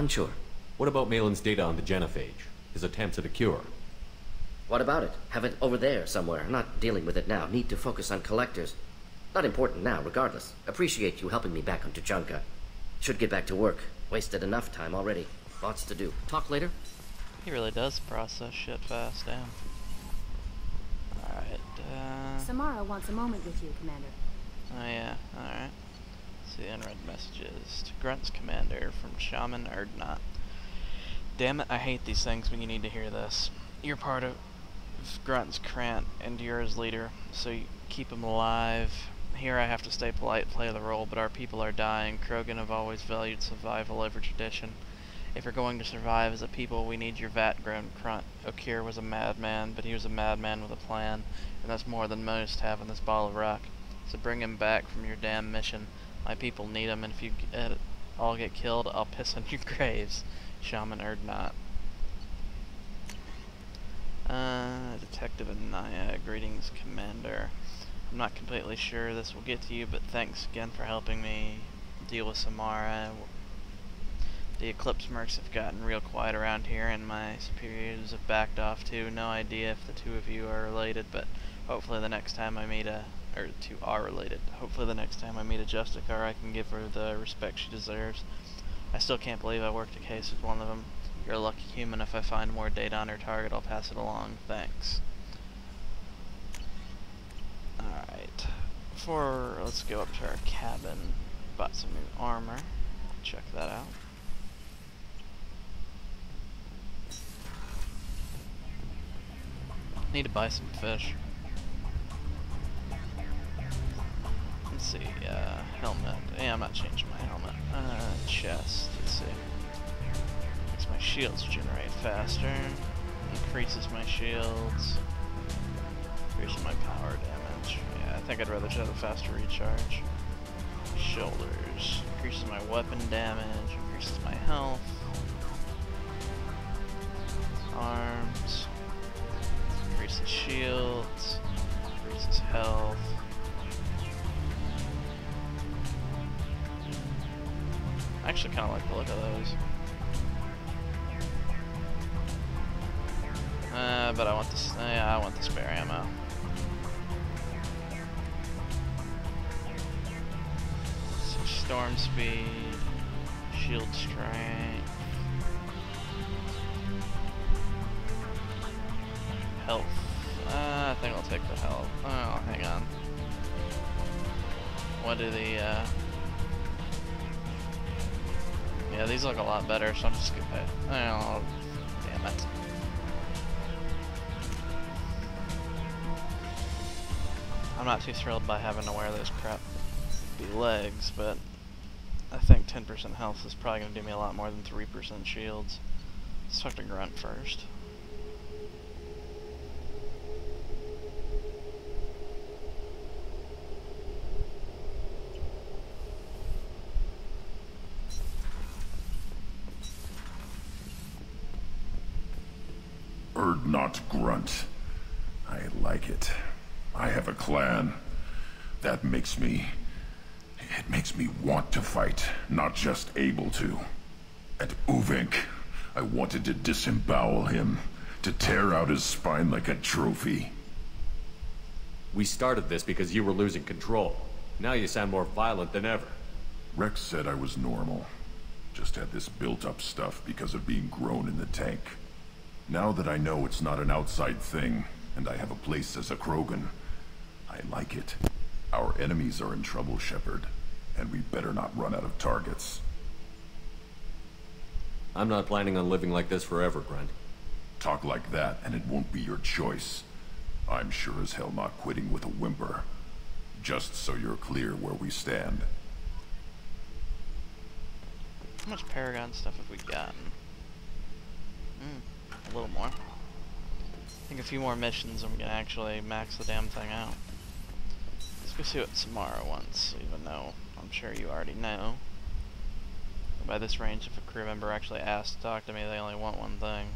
Unsure. What about Maelon's data on the genophage? His attempts at a cure? What about it? Have it over there somewhere. Not dealing with it now. Need to focus on collectors. Not important now, regardless. Appreciate you helping me back on Tuchanka. Should get back to work. Wasted enough time already. Lots to do. Talk later? He really does process shit fast, damn. Alright, uh... Samara wants a moment with you, Commander. Oh yeah, alright. See unread messages. To Grunt's Commander from Shaman Urdnot. Damn it, I hate these things when you need to hear this. You're part of Grunt's krantt, and you're his leader, so you keep him alive. Here I have to stay polite, play the role, but our people are dying. Krogan have always valued survival over tradition. If you're going to survive as a people, we need your vat-grown Grunt. Okeer was a madman, but he was a madman with a plan, and that's more than most have in this ball of rock. So bring him back from your damn mission. My people need them, and if you get, all get killed, I'll piss on your graves. Shaman Urdnot. Uh, Detective Anaya, greetings, Commander. I'm not completely sure this will get to you, but thanks again for helping me deal with Samara. The Eclipse Mercs have gotten real quiet around here, and my superiors have backed off too. No idea if the two of you are related, but hopefully the next time I meet a or two are related. Hopefully the next time I meet a Justicar, I can give her the respect she deserves. I still can't believe I worked a case with one of them. You're a lucky human. If I find more data on her target, I'll pass it along. Thanks. Alright. Before, let's go up to our cabin. Bought some new armor. Check that out. Need to buy some fish. Let's see, uh, helmet. Yeah, I'm not changing my helmet. Uh, chest, let's see. Makes my shields generate faster. Increases my shields. Increases my power damage. Yeah, I think I'd rather just have a faster recharge. Shoulders. Increases my weapon damage. Increases my health. Uh, but I want this. Uh, yeah, I want the spare ammo. So storm speed, shield strength, health. Uh, I think I'll take the health. Oh, hang on. What do the uh, yeah, these look a lot better, so I'm just gonna. Oh, damn it. I'm not too thrilled by having to wear those crap legs, but I think 10% health is probably going to do me a lot more than 3% shields. Let's talk to Grunt first. Urdnot Grunt. I like it. I have a clan. That makes me... It makes me want to fight, not just able to. At Uvenk, I wanted to disembowel him, to tear out his spine like a trophy. We started this because you were losing control. Now you sound more violent than ever. Rex said I was normal. Just had this built-up stuff because of being grown in the tank. Now that I know it's not an outside thing, and I have a place as a Krogan, I like it. Our enemies are in trouble, Shepard, and we better not run out of targets. I'm not planning on living like this forever, Grunt. Talk like that, and it won't be your choice. I'm sure as hell not quitting with a whimper. Just so you're clear where we stand. How much Paragon stuff have we gotten? Hmm, a little more. I think a few more missions and we can actually max the damn thing out. Let's go see what Samara wants, even though I'm sure you already know. By this range, if a crew member actually asks to talk to me, they only want one thing.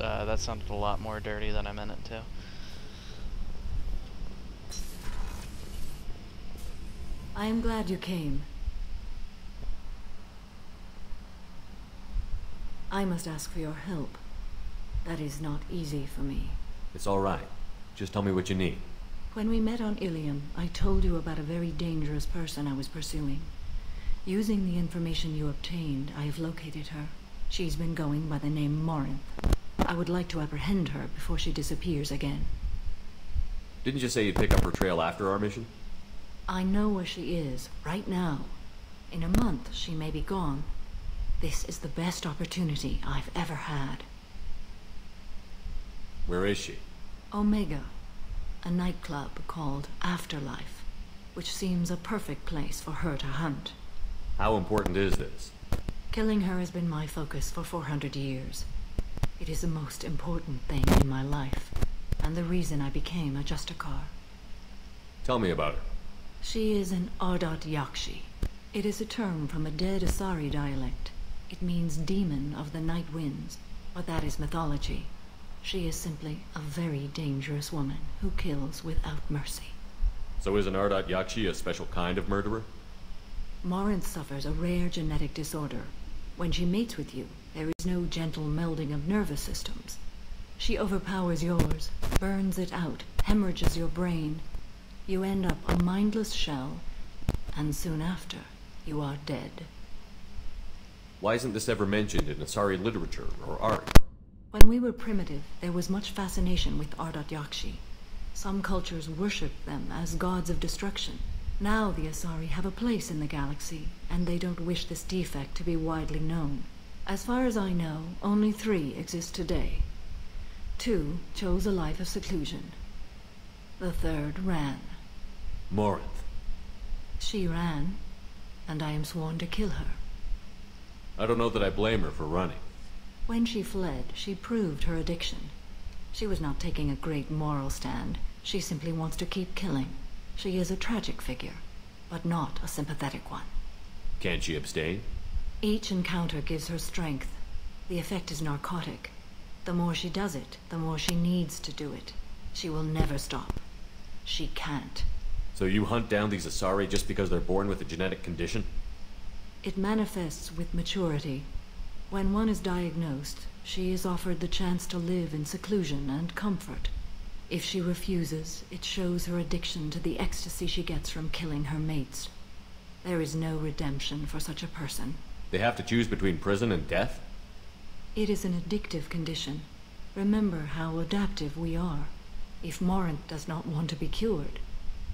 Uh, that sounded a lot more dirty than I meant it to. I am glad you came. I must ask for your help. That is not easy for me. It's all right. Just tell me what you need. When we met on Ilium, I told you about a very dangerous person I was pursuing. Using the information you obtained, I have located her. She's been going by the name Morinth. I would like to apprehend her before she disappears again. Didn't you say you'd pick up her trail after our mission? I know where she is, right now. In a month, she may be gone. This is the best opportunity I've ever had. Where is she? Omega, a nightclub called Afterlife, which seems a perfect place for her to hunt. How important is this? Killing her has been my focus for 400 years. It is the most important thing in my life, and the reason I became a Justicar. Tell me about her. She is an Ardat Yakshi. It is a term from a dead Asari dialect. It means demon of the night winds, but that is mythology. She is simply a very dangerous woman who kills without mercy. So is an Ardat Yakshi a special kind of murderer? Morinth suffers a rare genetic disorder. When she mates with you, there is no gentle melding of nervous systems. She overpowers yours, burns it out, hemorrhages your brain. You end up a mindless shell, and soon after, you are dead. Why isn't this ever mentioned in Asari literature or art? When we were primitive, there was much fascination with Ardat Yakshi. Some cultures worshipped them as gods of destruction. Now the Asari have a place in the galaxy, and they don't wish this defect to be widely known. As far as I know, only three exist today. Two chose a life of seclusion. The third ran. Morinth. She ran, and I am sworn to kill her. I don't know that I blame her for running. When she fled, she proved her addiction. She was not taking a great moral stand. She simply wants to keep killing. She is a tragic figure, but not a sympathetic one. Can't she abstain? Each encounter gives her strength. The effect is narcotic. The more she does it, the more she needs to do it. She will never stop. She can't. So you hunt down these Asari just because they're born with a genetic condition? It manifests with maturity. When one is diagnosed, she is offered the chance to live in seclusion and comfort. If she refuses, it shows her addiction to the ecstasy she gets from killing her mates. There is no redemption for such a person. They have to choose between prison and death? It is an addictive condition. Remember how adaptive we are. If Morinth does not want to be cured,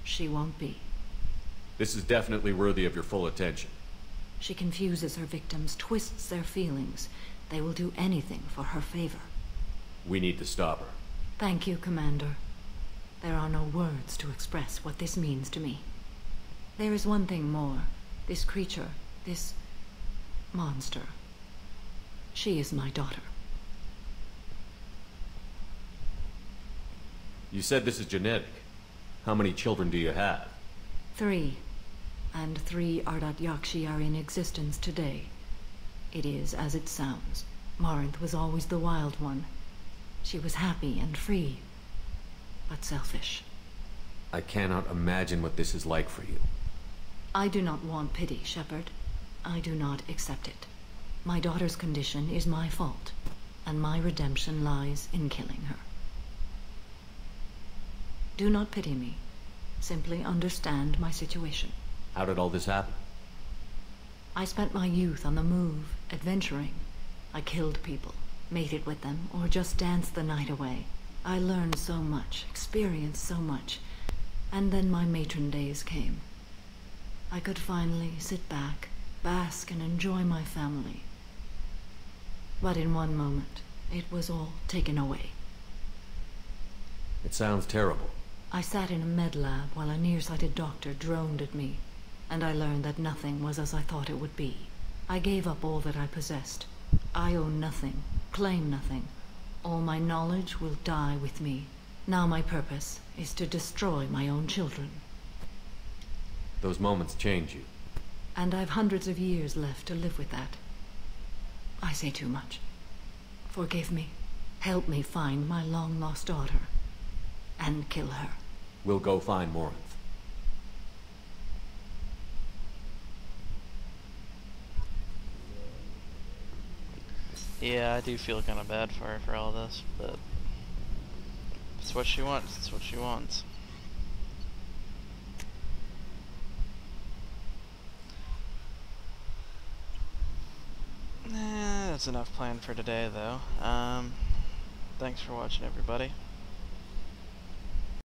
she won't be. This is definitely worthy of your full attention. She confuses her victims, twists their feelings. They will do anything for her favor. We need to stop her. Thank you, Commander. There are no words to express what this means to me. There is one thing more. This creature, this monster. She is my daughter. You said this is genetic. How many children do you have? Three. And three Ardat Yakshi are in existence today. It is as it sounds. Morinth was always the wild one. She was happy and free, but selfish. I cannot imagine what this is like for you. I do not want pity, Shepard. I do not accept it. My daughter's condition is my fault, and my redemption lies in killing her. Do not pity me. Simply understand my situation. How did all this happen? I spent my youth on the move, adventuring. I killed people, mated with them, or just danced the night away. I learned so much, experienced so much, and then my matron days came. I could finally sit back, bask, and enjoy my family. But in one moment, it was all taken away. It sounds terrible. I sat in a med lab while a nearsighted doctor droned at me, and I learned that nothing was as I thought it would be. I gave up all that I possessed. I own nothing, claim nothing. All my knowledge will die with me. Now my purpose is to destroy my own children. Those moments change you. And I've hundreds of years left to live with that. I say too much. Forgive me. Help me find my long-lost daughter. And kill her. We'll go find Morinth. Yeah, I do feel kind of bad for her for all this, but it's what she wants. It's what she wants. Eh, that's enough planned for today, though. Um, thanks for watching, everybody.